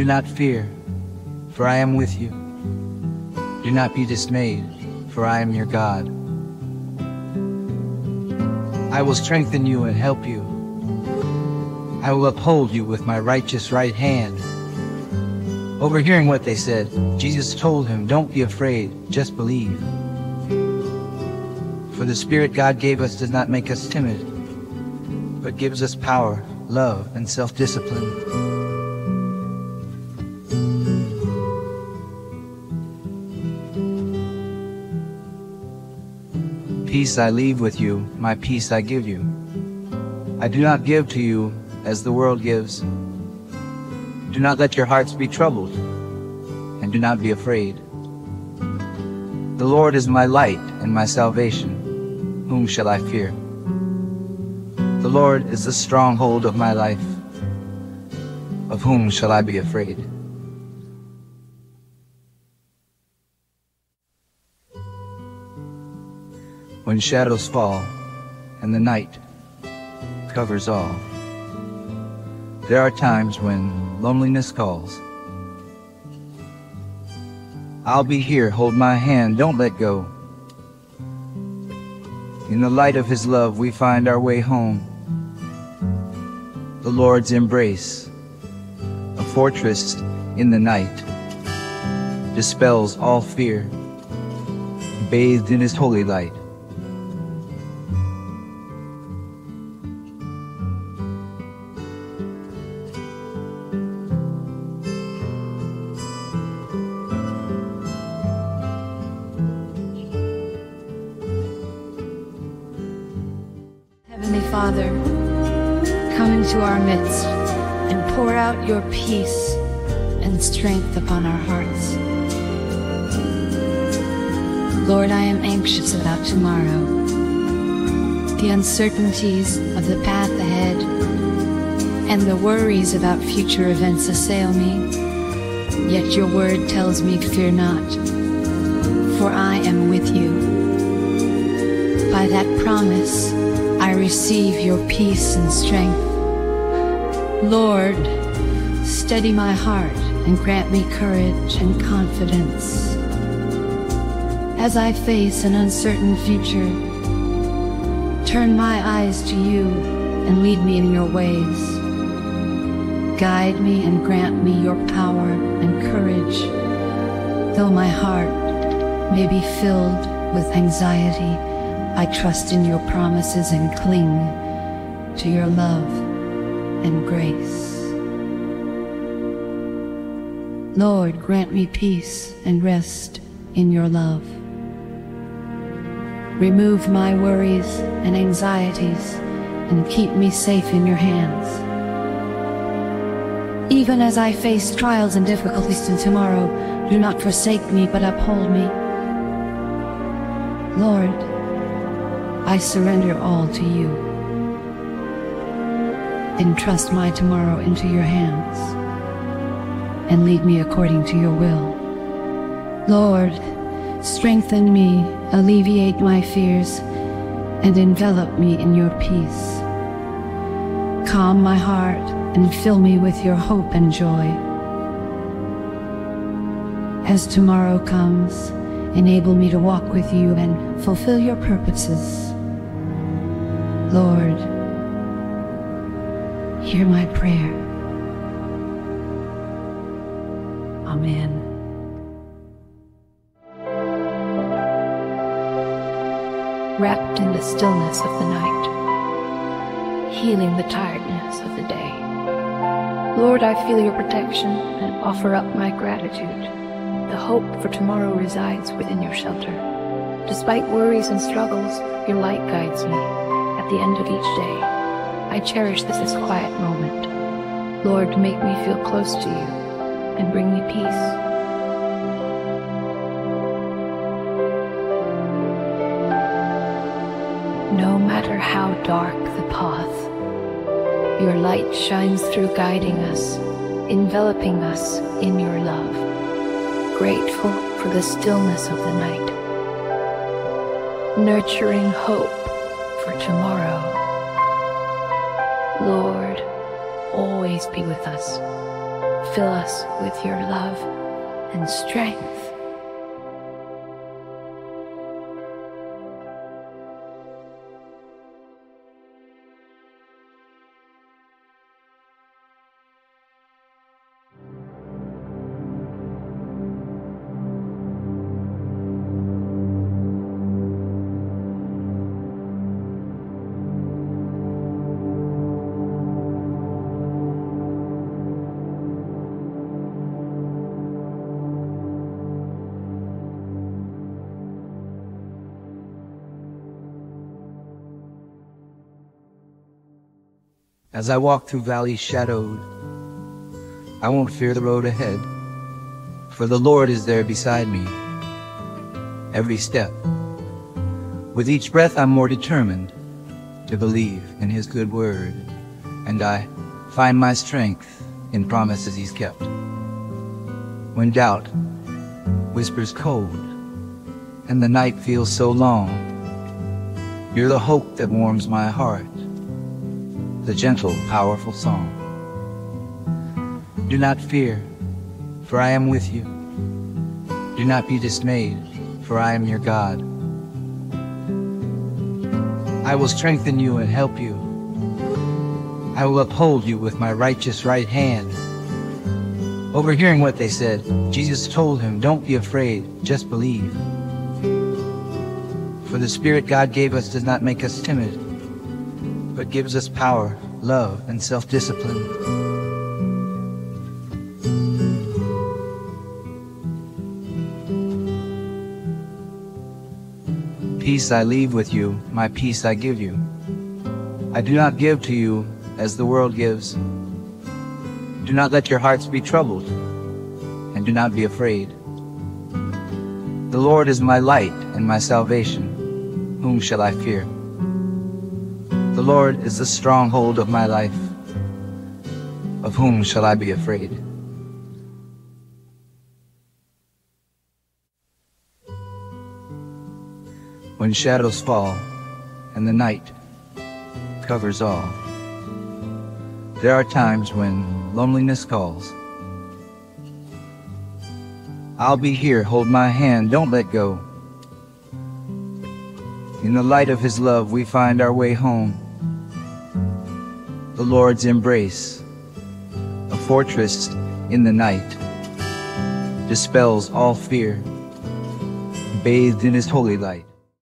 Do not fear, for I am with you. Do not be dismayed, for I am your God. I will strengthen you and help you. I will uphold you with my righteous right hand. Overhearing what they said, Jesus told him, Don't be afraid, just believe. For the Spirit God gave us does not make us timid, but gives us power, love, and self-discipline. Peace I leave with you, my peace I give you. I do not give to you as the world gives. Do not let your hearts be troubled, and do not be afraid. The Lord is my light and my salvation. Whom shall I fear? The Lord is the stronghold of my life. Of whom shall I be afraid? When shadows fall and the night covers all. There are times when loneliness calls. I'll be here, hold my hand, don't let go. In the light of His love, we find our way home. The Lord's embrace, a fortress in the night, dispels all fear, bathed in His holy light. Heavenly Father, come into our midst and pour out your peace and strength upon our hearts. Lord, I am anxious about tomorrow. The uncertainties of the path ahead and the worries about future events assail me. Yet your word tells me, fear not, for I am with you. By that promise, receive your peace and strength. Lord, steady my heart and grant me courage and confidence. As I face an uncertain future, turn my eyes to you and lead me in your ways. Guide me and grant me your power and courage, though my heart may be filled with anxiety. I trust in your promises and cling to your love and grace. Lord, grant me peace and rest in your love. Remove my worries and anxieties and keep me safe in your hands. Even as I face trials and difficulties in tomorrow, do not forsake me but uphold me. Lord, I surrender all to you. Entrust my tomorrow into your hands and lead me according to your will. Lord, strengthen me, alleviate my fears, and envelop me in your peace. Calm my heart and fill me with your hope and joy. As tomorrow comes, enable me to walk with you and fulfill your purposes. Lord, hear my prayer. Amen. wrapped in the stillness of the night, healing the tiredness of the day. Lord, I feel your protection and offer up my gratitude. The hope for tomorrow resides within your shelter. Despite worries and struggles, your light guides me. The end of each day, I cherish this as quiet moment. Lord, make me feel close to you and bring me peace. No matter how dark the path, your light shines through guiding us, enveloping us in your love. Grateful for the stillness of the night, nurturing hope for tomorrow. Lord, always be with us, fill us with your love and strength. As I walk through valleys shadowed, I won't fear the road ahead, for the Lord is there beside me, every step. With each breath I'm more determined to believe in His good word, and I find my strength in promises He's kept. When doubt whispers cold, and the night feels so long, you're the hope that warms my heart the gentle, powerful song. Do not fear, for I am with you. Do not be dismayed, for I am your God. I will strengthen you and help you. I will uphold you with my righteous right hand. Overhearing what they said, Jesus told him, Don't be afraid, just believe. For the Spirit God gave us does not make us timid but gives us power, love, and self-discipline. Peace I leave with you, my peace I give you. I do not give to you as the world gives. Do not let your hearts be troubled, and do not be afraid. The Lord is my light and my salvation. Whom shall I fear? The Lord is the stronghold of my life. Of whom shall I be afraid? When shadows fall and the night covers all, there are times when loneliness calls. I'll be here, hold my hand, don't let go. In the light of his love, we find our way home the Lord's embrace, a fortress in the night, dispels all fear, bathed in his holy light.